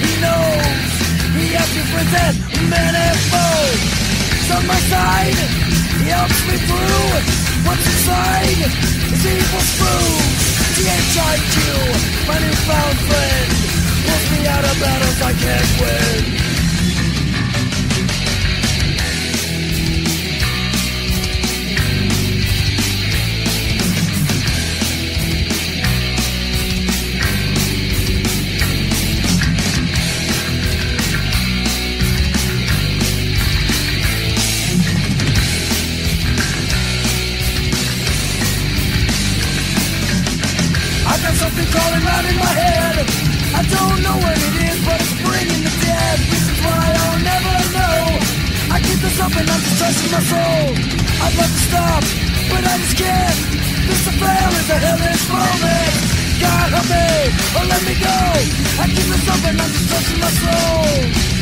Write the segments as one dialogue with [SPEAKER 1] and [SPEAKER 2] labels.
[SPEAKER 1] he knows He has befriended many foes He's on my side, he helps me through What's inside is evil screw T-H-I-Q, my newfound friend Pulls me out of battles I can't win. Touching my soul. I'd love to stop, but I just can't. This affair is a hellish moment. God help me, or let me go. I keep up and I'm just touching my soul.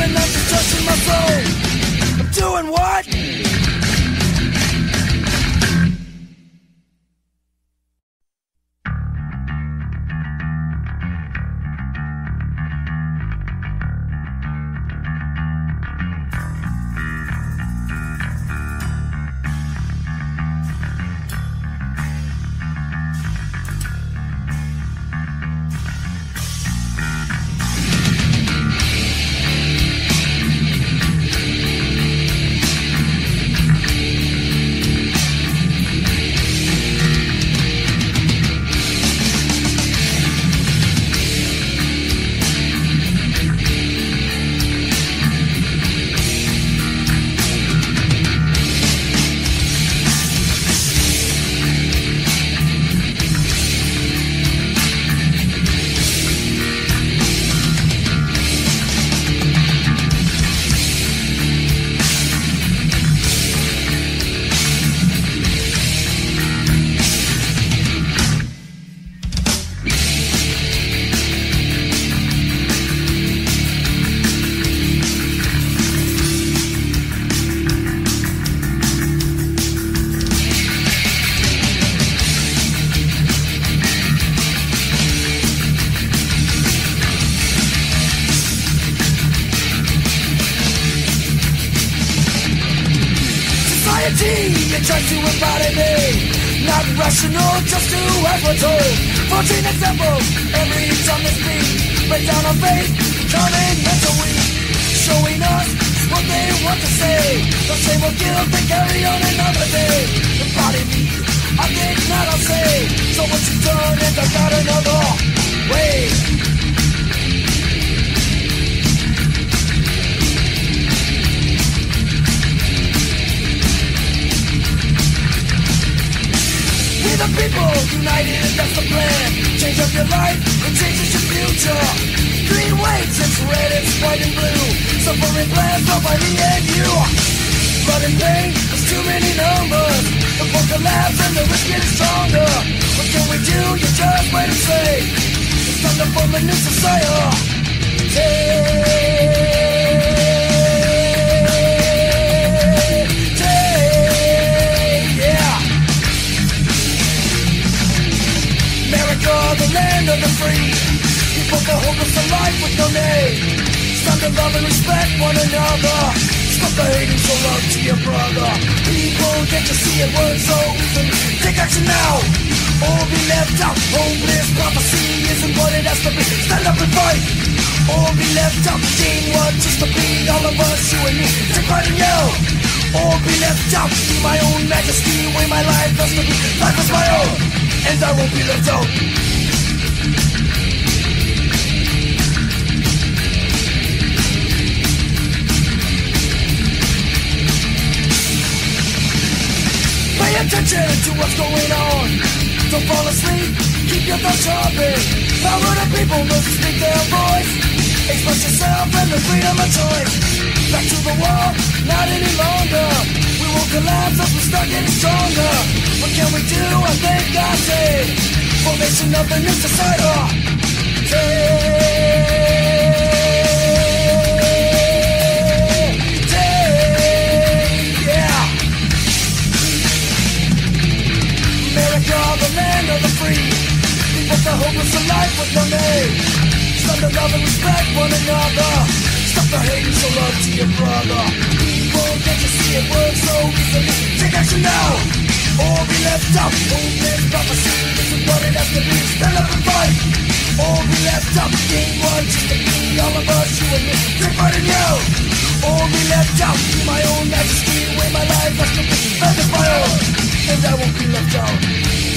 [SPEAKER 1] open up the trust in my soul. I'm doing what? Try to embody me. Not rational, just to act we're told. Fourteen examples, every time they speak. Break down our faith, coming weak. Showing us what they want to say. The same will guilt they carry on another day. Embody me, I think not I'll say. So what you done is I got another way. The people united, that's the plan. Change up your life, it changes your future. Green waves, it's red, it's white and blue. Suffering plans all by me and you. Blood and pain, there's too many numbers. The book collapse and the risk gets stronger. What can we do? You just wait and see. It's time to form a new society. Hey. Land of the free. People can hold us alive with no name. Stand to love and respect one another. Stop the hating, show love to your brother. People, can't you see it? Words so easily. Take action now. All be left out. Homeless prophecy isn't what it has to be. Stand up and fight. All be left out. Gain what just to be. All of us, you and me. Take part and yell. All be left out. Be my own majesty. Way my life has to be. Life is my own. And I won't be left out. Attention to what's going on. Don't fall asleep, keep your thoughts sharpened. Power the people must speak their voice. Express yourself and the freedom of choice. Back to the wall, not any longer. We won't collapse as we start getting stronger. What can we do? I thank God say. Formation of the new society. Say. of the free. People the hopeless of life with no name. Start to love and respect one another. Stop the hate and show love to your brother. People, can't you see it works so easily? Take action now, or be left out. Hopeless prophecy, this is what it has to be. Stand up and fight, or be left out. Game one, just to be all of us, you and me. Take part in you, or be left out. Be my own majesty, the way my life has to be. Is my own, and I won't be left out.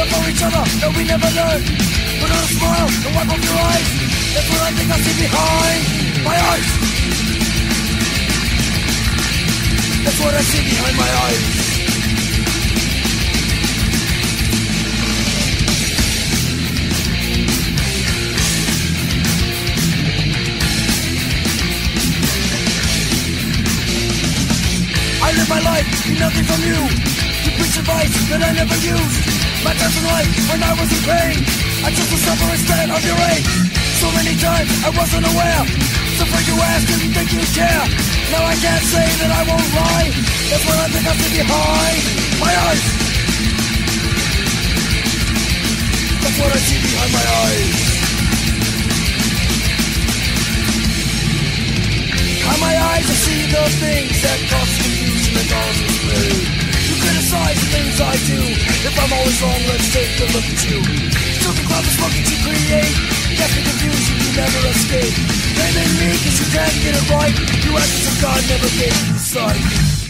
[SPEAKER 1] But for each other, no, we never learn. Put on a smile and wipe off your eyes. That's what I think I see behind my eyes. That's what I see behind my eyes. I live my life, need nothing from you. You preach advice that I never used. My in life when I was in pain, I chose to suffer instead of your aid. So many times I wasn't aware. So afraid you ask, didn't think you'd care. Now I can't say that I won't lie. That's what I think I see behind my eyes. That's what I see behind my eyes. Behind my eyes I see the things that cause confusion and causes pain criticize the things I do. If I'm always wrong, let's take a look at you. Still the of smoke that you create. Yes, the confusion you never escape. Blaming me cause you can't get it right. You act as if God never gave you sight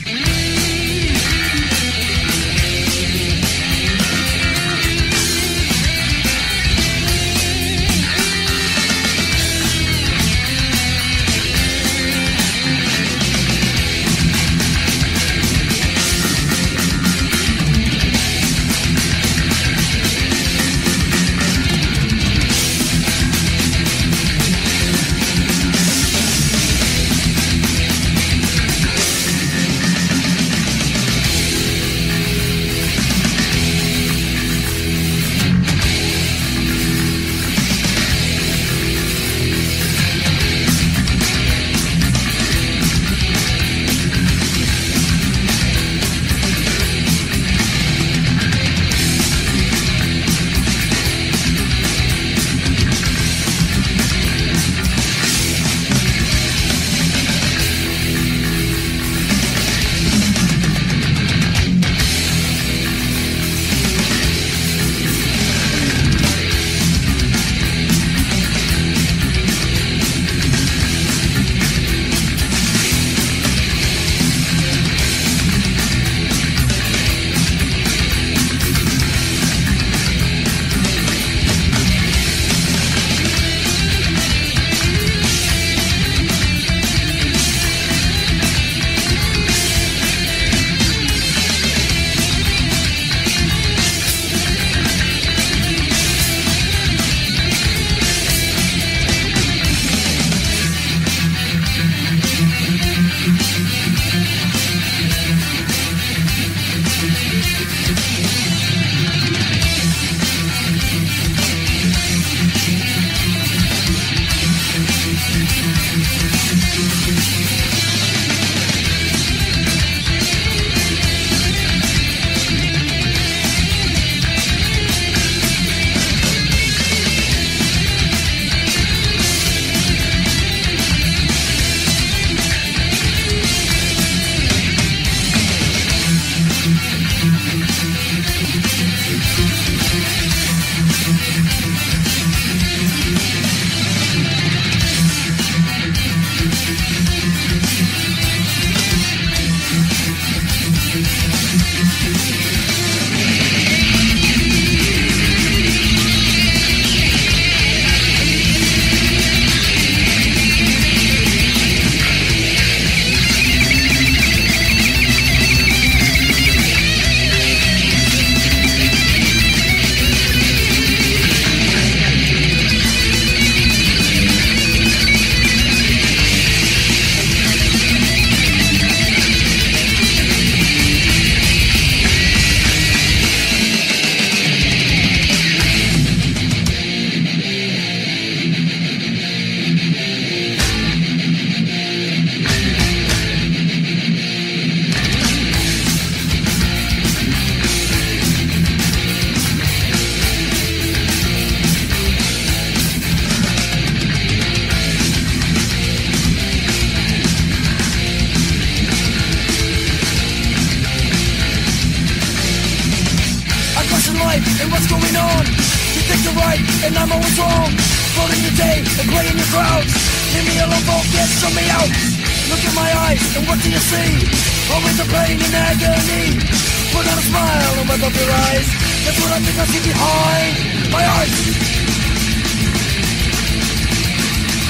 [SPEAKER 1] behind my eyes.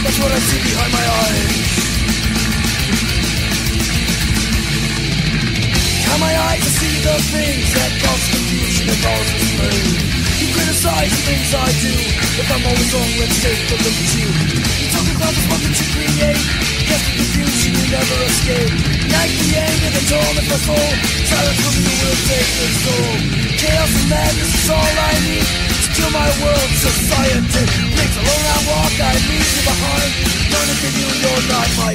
[SPEAKER 1] That's what I see behind my eyes. How my eyes see the things that cause confusion and cause dismay. You criticize the things I do. If I'm always wrong, let's take a look at you. The fun that you create. Guess the confusion you never escape. Night the anger, the torment, my soul. Silence from you will take the soul. Chaos and madness is all I need. To kill my world, society. Makes alone I walk, I leave you behind. Learning from you, you're not my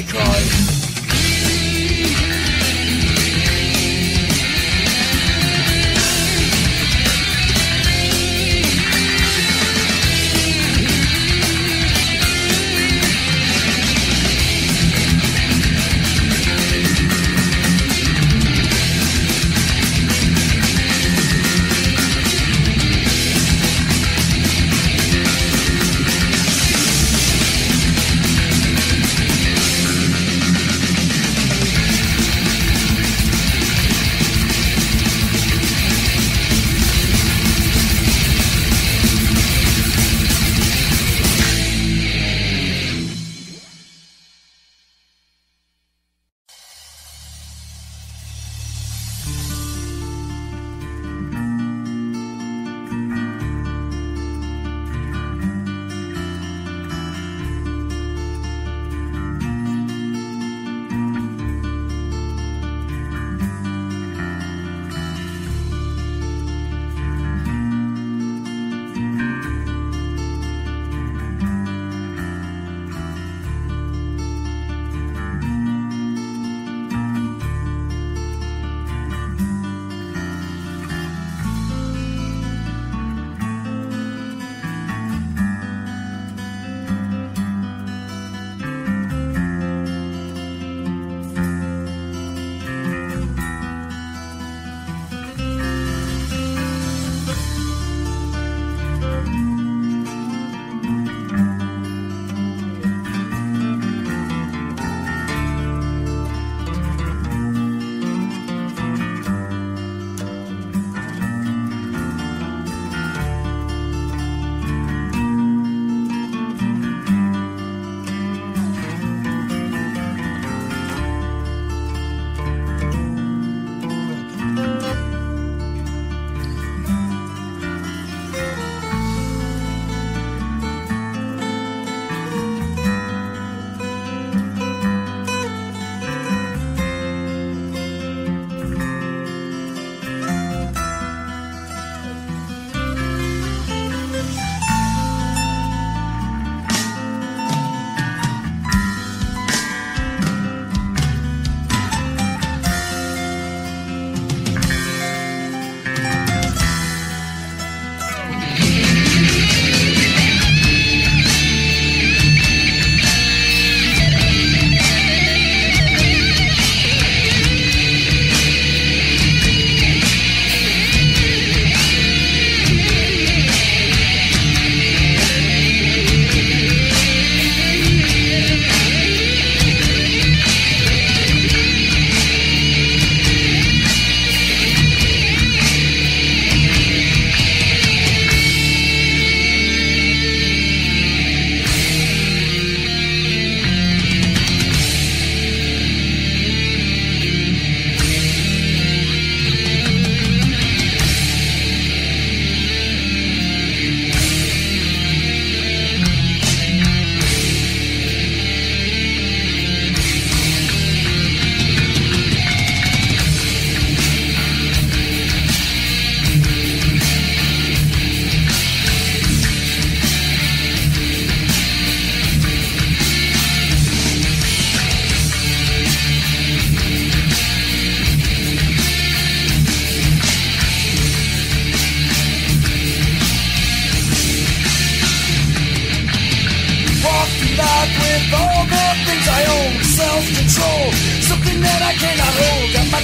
[SPEAKER 1] kind.
[SPEAKER 2] perfect
[SPEAKER 1] all of things I own self control something that I can't hold got my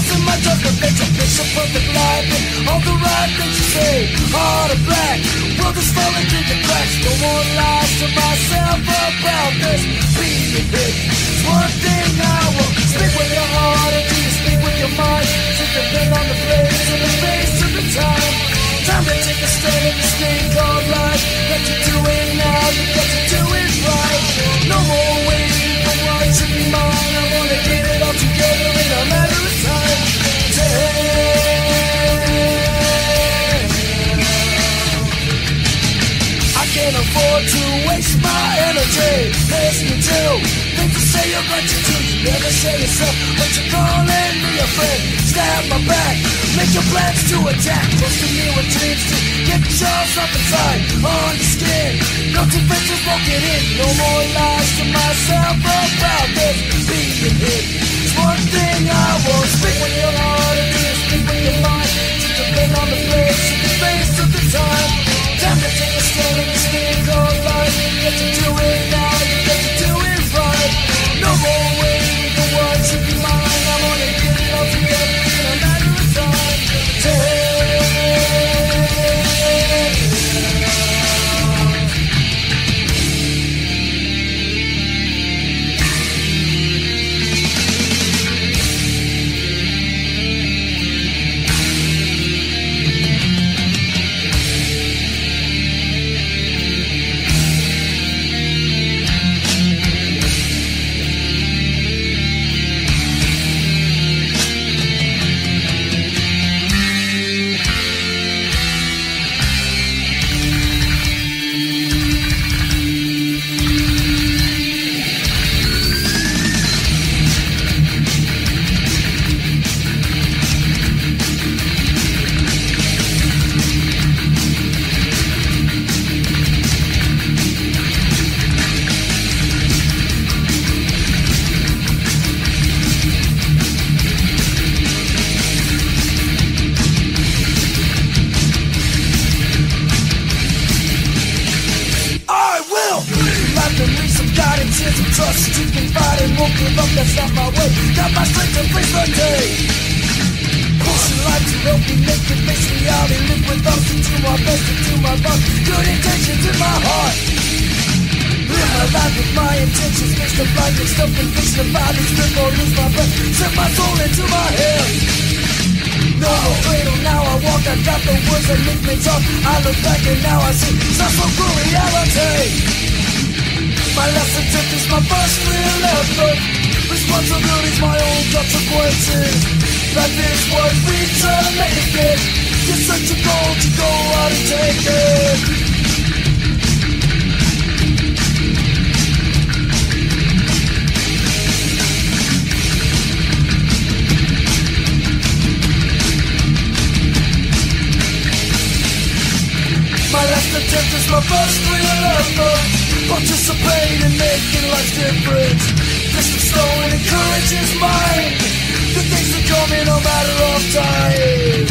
[SPEAKER 1] ass up to my duck, I'm meant to piss up with the knife All the right things to say. Heart of black, world is falling through the cracks. No more lies to myself about this being big. It's one thing I will speak with your heart and you speak with your mind. Take the on the place and the face of the time. Time to a stand in this called life. Got to do it now, you got to do it right. No more waiting for what should be mine. I wanna get it all together in a matter of time. Can't afford to waste my energy to things to say about you too. You never say yourself, but you're calling friend. Stab my back, make your plans to attack. Close to me with dreams to get yourself inside on your skin. No defenses won't get in. No more lies to myself about this being hit. It's one thing I won't speak when you're hard and you speak when you're mine. Just depend on the place and the face of the time. Time to take a stand in this thing called life. Get to do it now, help me make it face reality Live with us and do my best and do my best Good intentions in my heart Live my life with my intentions Mix the life and stuff and fix the violence Before I lose my breath Set my soul into my head no more cradle, now I walk, I got the words that make me talk I look back and now I see such a cool reality My last attempt is my first real effort Responsibility's my own consequences Life is what we try to make it. You're such a goal to go out and take it. My last attempt is my first real effort Participate in making life's difference This is and encourages mine the things that come in a matter of time.